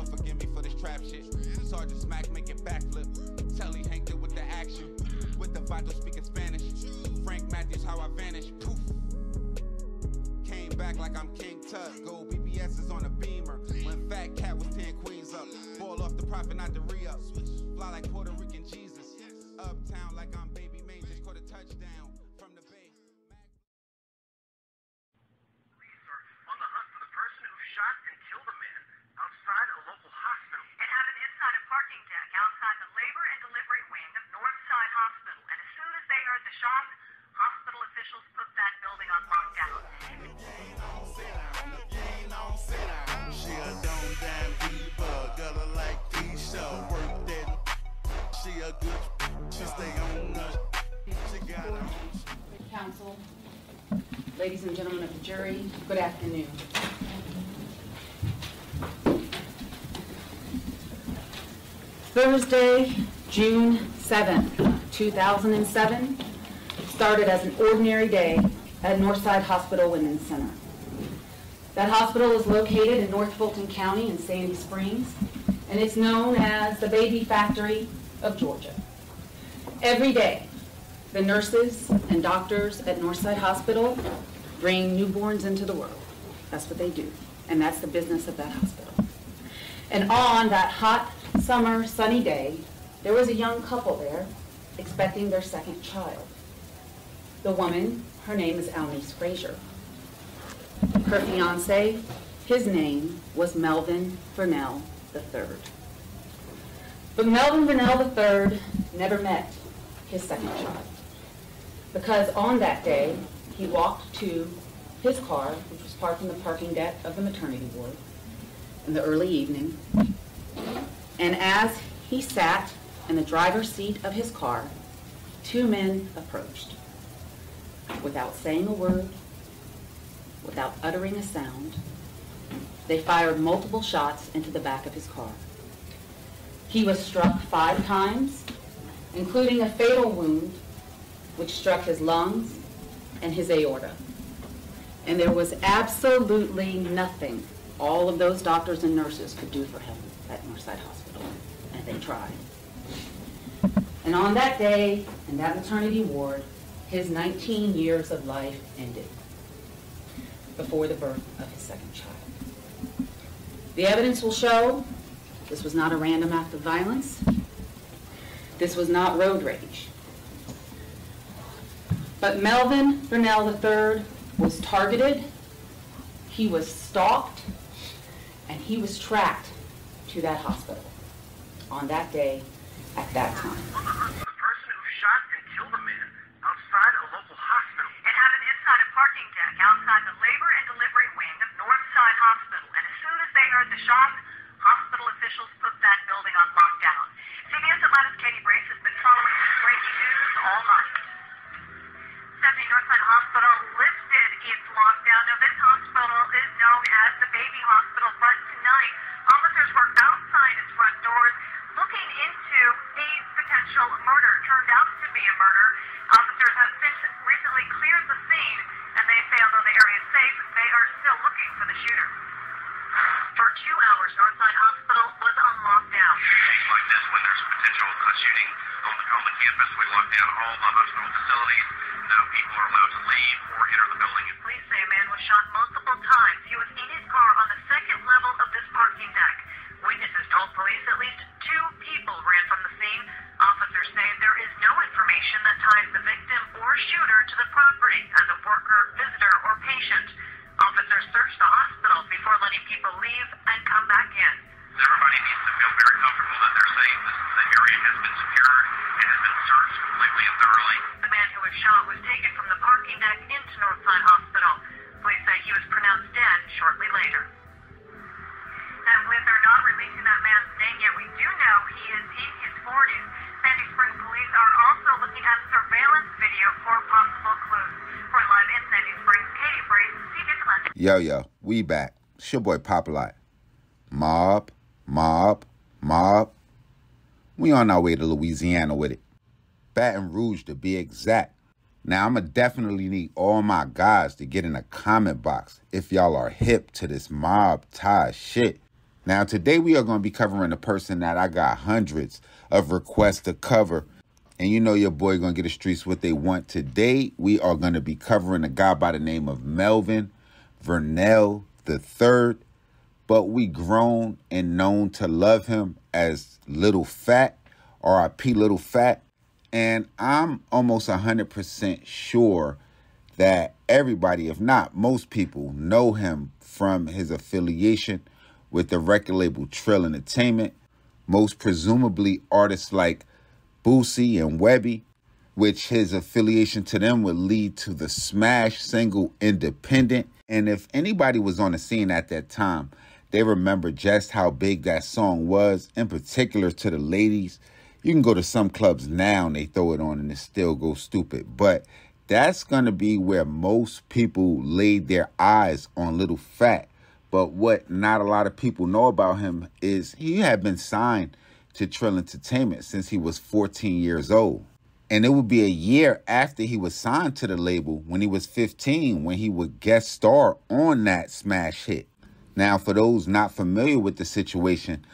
Lord forgive me for this trap shit. Sergeant Smack making backflip. Telly Hank did with the action. With the vital speaking Spanish. Frank Matthews, how I vanish. Poof. Came back like I'm King Tut. Gold BBS is on a beamer. When Fat Cat was 10 queens up. Ball off the profit, not the re. Fly like Puerto Rican Jesus. Uptown like I'm hospital officials put that building on lockdown. She a good, she stay on the. She got. Council, ladies and gentlemen of the jury, good afternoon. Thursday, June 7th, 2007, started as an ordinary day at Northside Hospital Women's Center. That hospital is located in North Fulton County in Sandy Springs, and it's known as the baby factory of Georgia. Every day, the nurses and doctors at Northside Hospital bring newborns into the world. That's what they do, and that's the business of that hospital. And on that hot summer sunny day, there was a young couple there expecting their second child. The woman, her name is Alnice Frazier. Her fiance, his name was Melvin Vernell III. But Melvin Vernell III never met his second child because on that day, he walked to his car, which was parked in the parking deck of the maternity ward in the early evening. And as he sat in the driver's seat of his car, two men approached. Without saying a word, without uttering a sound, they fired multiple shots into the back of his car. He was struck five times, including a fatal wound which struck his lungs and his aorta. And there was absolutely nothing all of those doctors and nurses could do for him at Northside Hospital, and they tried. And on that day, in that maternity ward, his 19 years of life ended before the birth of his second child. The evidence will show this was not a random act of violence. This was not road rage. But Melvin Vernell III was targeted, he was stalked, and he was tracked to that hospital on that day at that time. Mike has been secured and has been searched completely and thoroughly. The man who was shot was taken from the parking deck into Northside Hospital. Police say he was pronounced dead shortly later. And with they're not releasing that man's name yet, we do know he is in his 40s. Sandy Spring police are also looking at surveillance video for possible clues. For live in Sandy Springs, Katie Brace, CBS Atlanta. Yo, yo, we back. It's your boy Pop-A-Lot. Mob, mob, mob. We on our way to Louisiana with it. Baton Rouge to be exact. Now, I'ma definitely need all my guys to get in the comment box if y'all are hip to this mob tie shit. Now, today we are going to be covering a person that I got hundreds of requests to cover. And you know your boy going to get the streets what they want. Today, we are going to be covering a guy by the name of Melvin Vernell III. But we grown and known to love him as Little Phat, RIP Little Phat. And I'm almost 100% sure that everybody, if not most people, know him from his affiliation with the record label Trill Entertainment, most presumably artists like Boosie and Webbie, which his affiliation to them would lead to the smash single Independent. And if anybody was on the scene at that time, they remember just how big that song was, in particular to the ladies. You can go to some clubs now and they throw it on and it still goes stupid. But that's going to be where most people laid their eyes on Little Phat. But what not a lot of people know about him is he had been signed to Trill Entertainment since he was 14 years old. And it would be a year after he was signed to the label when he was 15 when he would guest star on that smash hit. Now, for those not familiar with the situation,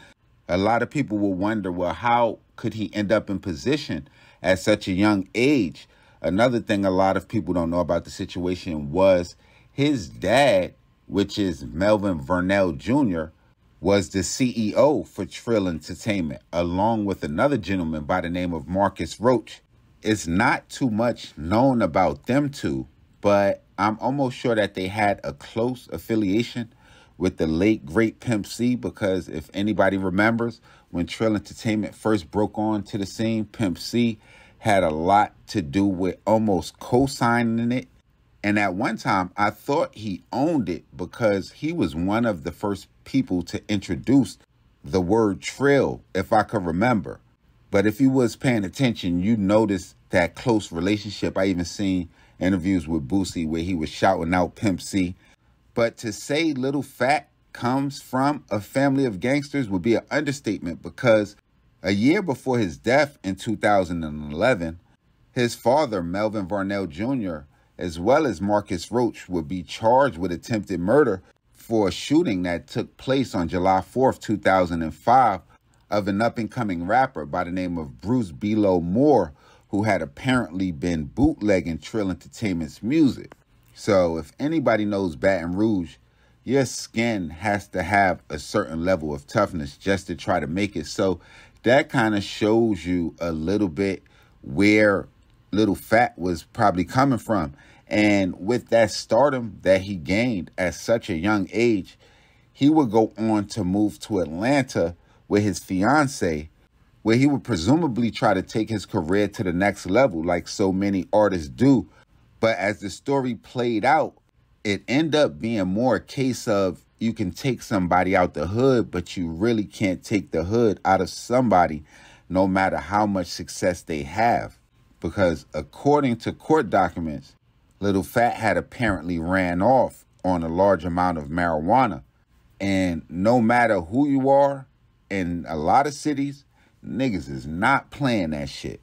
a lot of people will wonder, well, how could he end up in position at such a young age? Another thing a lot of people don't know about the situation was his dad, which is Melvin Vernell Jr., was the CEO for Trill Entertainment, along with another gentleman by the name of Marcus Roach. It's not too much known about them two, but I'm almost sure that they had a close affiliation with the late great Pimp C because if anybody remembers when Trill Entertainment first broke on to the scene, Pimp C had a lot to do with almost co-signing it. And at one time, I thought he owned it because he was one of the first people to introduce the word trill, if I could remember. But if you was paying attention, you noticed that close relationship. I even seen interviews with Boosie where he was shouting out Pimp C but to say Little Phat comes from a family of gangsters would be an understatement because a year before his death in 2011, his father, Melvin Vernell Jr., as well as Marcus Roach, would be charged with attempted murder for a shooting that took place on July 4th, 2005, of an up and coming rapper by the name of Bruce Belo Moore, who had apparently been bootlegging Trill Entertainment's music. So if anybody knows Baton Rouge, your skin has to have a certain level of toughness just to try to make it. So that kind of shows you a little bit where Little Phat was probably coming from. And with that stardom that he gained at such a young age, he would go on to move to Atlanta with his fiance, where he would presumably try to take his career to the next level, like so many artists do but as the story played out, it ended up being more a case of you can take somebody out the hood, but you really can't take the hood out of somebody no matter how much success they have. Because according to court documents, Little Phat had apparently ran off on a large amount of marijuana. And no matter who you are, in a lot of cities, niggas is not playing that shit.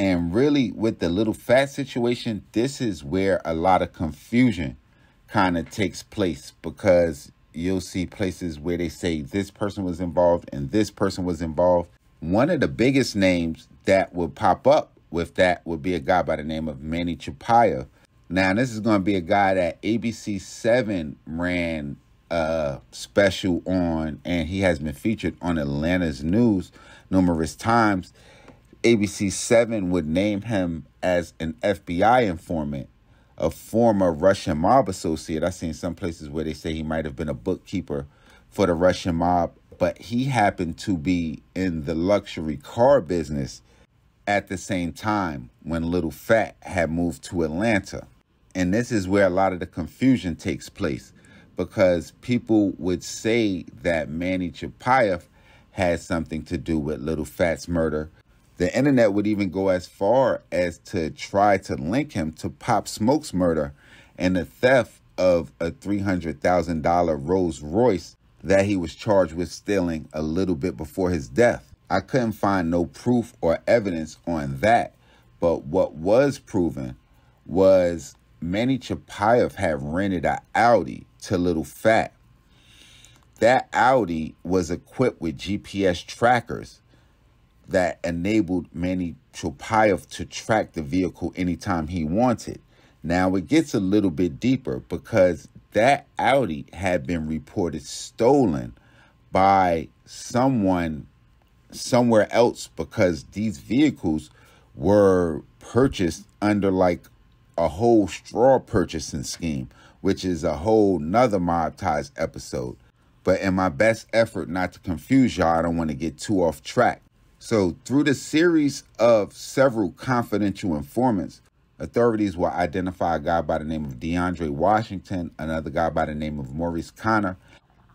And really, with the Little Phat situation, this is where a lot of confusion kind of takes place because you'll see places where they say this person was involved and this person was involved. One of the biggest names that would pop up with that would be a guy by the name of Manny Chapayev. Now, this is going to be a guy that ABC7 ran a special on, and he has been featured on Atlanta's news numerous times. ABC 7 would name him as an FBI informant, a former Russian mob associate. I've seen some places where they say he might have been a bookkeeper for the Russian mob, but he happened to be in the luxury car business at the same time when Little Phat had moved to Atlanta. And this is where a lot of the confusion takes place because people would say that Manny Chapayev had something to do with Little Phat's murder the internet would even go as far as to try to link him to Pop Smoke's murder and the theft of a $300,000 Rolls Royce that he was charged with stealing a little bit before his death. I couldn't find no proof or evidence on that, but what was proven was Manny Chapayev had rented an Audi to Little Phat. that Audi was equipped with GPS trackers that enabled Manny Chopayev to track the vehicle anytime he wanted. Now it gets a little bit deeper because that Audi had been reported stolen by someone somewhere else because these vehicles were purchased under like a whole straw purchasing scheme, which is a whole nother mob ties episode. But in my best effort not to confuse y'all, I don't want to get too off track. So, through the series of several confidential informants, authorities will identify a guy by the name of DeAndre Washington, another guy by the name of Maurice Connor,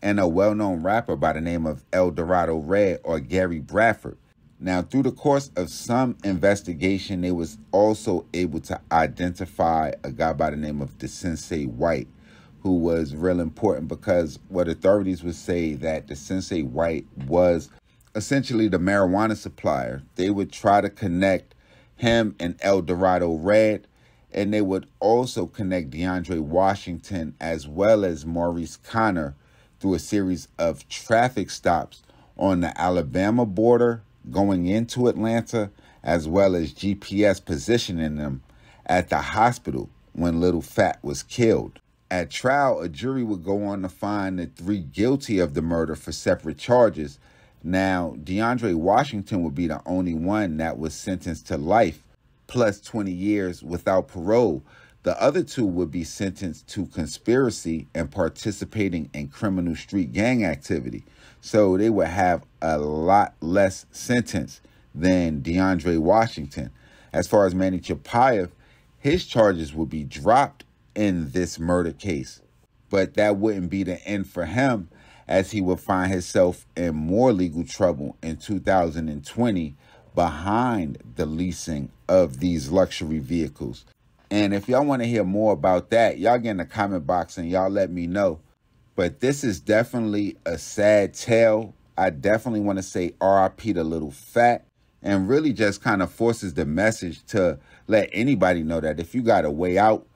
and a well known rapper by the name of Eldorado Red or Gary Bradford. Now, through the course of some investigation, they was also able to identify a guy by the name of DeSensei White, who was real important because what authorities would say that DeSensei White was essentially the marijuana supplier. They would try to connect him and Eldorado Red, and they would also connect DeAndre Washington as well as Maurice Connor through a series of traffic stops on the Alabama border going into Atlanta, as well as GPS positioning them at the hospital when Little Phat was killed. At trial, a jury would go on to find the three guilty of the murder for separate charges. Now, DeAndre Washington would be the only one that was sentenced to life plus 20 years without parole. The other two would be sentenced to conspiracy and participating in criminal street gang activity. So they would have a lot less sentence than DeAndre Washington. As far as Manny Chopayev, his charges would be dropped in this murder case. But that wouldn't be the end for him, as he would find himself in more legal trouble in 2020 behind the leasing of these luxury vehicles. And if y'all want to hear more about that, y'all get in the comment box and y'all let me know. But this is definitely a sad tale. I definitely want to say RIP to Little Phat and really just kind of forces the message to let anybody know that if you got a way out,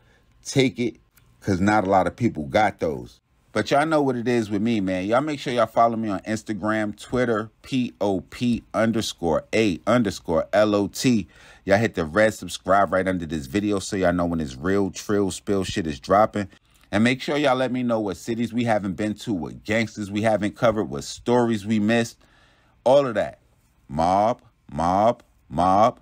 take it because not a lot of people got those. But y'all know what it is with me, man. Y'all make sure y'all follow me on Instagram, Twitter, P-O-P underscore A underscore L-O-T. Y'all hit the red subscribe right under this video so y'all know when this real trill spill shit is dropping. And make sure y'all let me know what cities we haven't been to, what gangsters we haven't covered, what stories we missed. All of that. Mob, mob, mob.